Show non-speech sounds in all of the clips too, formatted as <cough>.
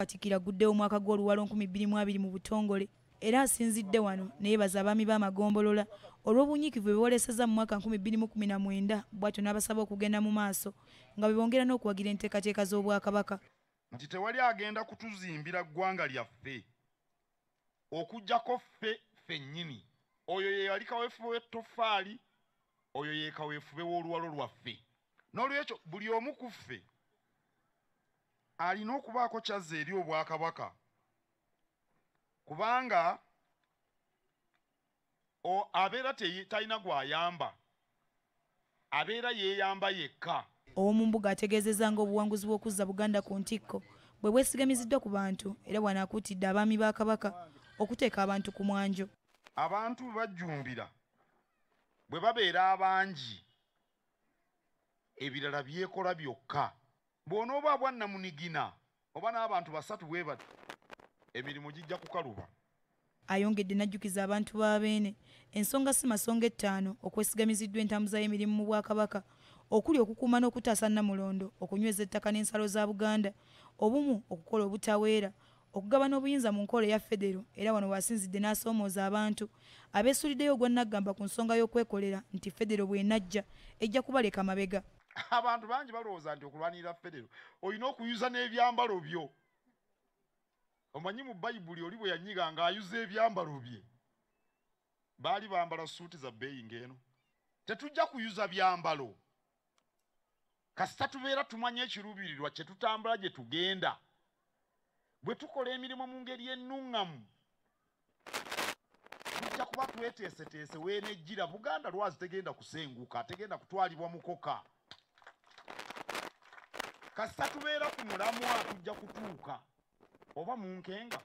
katikira guddewo omwaka gw'oluwalo 2020 mu butongole. Era asinzidde wano neyebaza abaami b'amagombolola olw'obunyiikivu bwe bwoleseza mu mwaka 2019 bw'atyo n'abasaba okugenda mu maaso nga bwe bongera n'okuwagira enteekateeka z'obwakabaka. Nti tewali agenda kutuzimbira ggwanga lyaffe okugjako ffe ffennyini oyo ye yali kaweefube w'ettofaali oyo ye kaweefube w'oluwalo lwaffe. N'olwekyo buli omu ku ffe alina okubaako kyazza eri obwakabaka. Kubanga abeera talina gw'ayamba. Abeera yeeyamba yekka. Ow'omu mbuga ategeezezza ng'obuwanguzi bw'okuzza buganda ku ntikko bwe bwesigamiziddwa ku bantu era bw'anaakuutidde abaami ba kabaka okuteeka abantu ku mwanjo. Abantu bwe bajjumbira bwe babeera abangi ebirala byekola byokka bw'onooba bwannamunigina oba n'abantu basatu bwe bati emirimu gijja kukaluba. Ayongedde n'ajjukiza abantu b'abeene ensonga si masonga ettaano okwesigamiziddwa entambuza y'emirimu mu bwakabaka. Okuli okukuuma n'okutaasa nnamulondo okunyweza ettaka n'ensalo za buganda. Obumu okukola obutaweera. Okugabana obuyinza mu nkola eya federo era wano waasinzidde n'asoomooza abantu. Abeesuliddeyo ogwa naggamba ku nsonga y'okwekolera nti federo bw'enajja ejja kubaleka mabega <laughs> abantu bangi balowooza nti okulwanirira federo olina okuyuza n'ebyambalo byo. Omanyi mu bayibuli oli bwe yanyiga ng'ayuza ebyambalo bye? Baali bambala suuti za bbeeyi ng'eno tetujja kuyuza byambalo. Kasita tubeera tumanye ekiruubirirwa kye tutambula gye tugenda. Bwe tukola emirimu mu ngeri ennuŋŋamu tujja kuba tweteeseteese weenejjira. Buganda lwazi tegenda kusenguka tegenda kutwalibwa mukoka kasita tubeera ku mulamwa tujja kutuuka. Oba mu nkenga.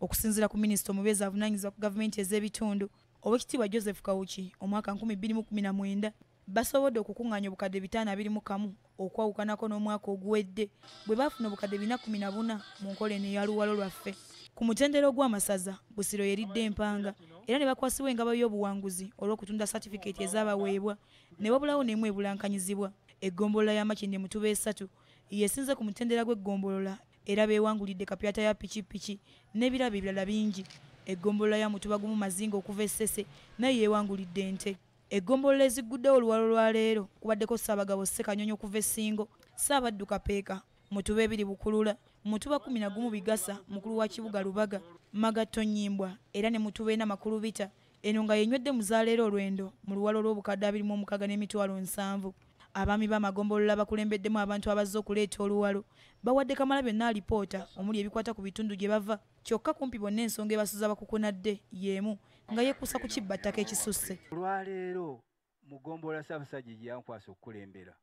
Okusinziira ku minisita omubeezi avunaanyizibwa ku gavumenti ez'ebitundu owekitiibwa joseph kawuki omwaka 2019 basobodde okukuŋŋaanya obukadde 521 okwawukanako n'omwaka oguwedde bwe baafuna obukadde 414 mu nkola eno eyaluwalo lwaffe. Ku mutendera ogw'amasaza busiro yeridde empanga era ne bakwasibwa engabo y'obuwanguzi olw'okutunda satifikeeti ezaabaweebwa ne wabulawo n'emu ebulankanyizibwa eggombolola y'amakindi mutuba esatu yesinze ku mutendera gw'eggombolola era beewangulidde kapyata ya pikipiki n'ebirabo ebirala bingi. Eggombolola ya mutuba gumu mazinga okuva essese naye yeewangulidde ente. Eggombolola eziguddewo oluwalo lwa leero kubaddeko ssaabagabo ssekanyonyi okuva essingo ssaabadduka peeka mutuba ebiri bukulula mutuba kumi na gumu bigasa mukulu wa kibuga lubaga magatto nyimbwa era ne mutuba ena makulu bita. Eno nga yenywedde mu zaaleero olwendo mu luwalo lw'obukadde abirimu omukaaga n'emitwalo nsanvu abaami b'amagombolola bakulembeddemu abantu abazze okuleeta oluwalo bawadde kamalabyonna alipoota omuli ebikwata ku bitundu gye bava kyokka kumpi bonna ensonga ebasuza bakukunadde y'emu nga yeekuusa ku kibba ttaka ekisusse. Olwaleero mugombola ssaabasajja gye yankwasa okukulembera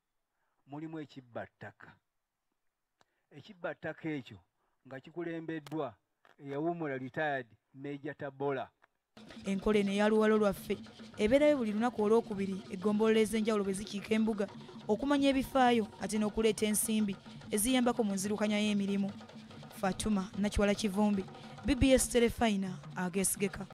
mulimu ekibba ttaka ekibba ttaka ekyo nga kikulembeddwa eyawumula retired meja tabola enkola eno eyaluwalo lwaffe. Ebeerayo buli lunaku olwokubiri eggombolola ez'enjawulo bwe zikiika embuga okumanya ebifaayo ate n'okuleeta ensimbi eziyambako mu nzirukanya y'emirimu. Fatuma nakiwala kivumbi bbs terefayina ageesigeka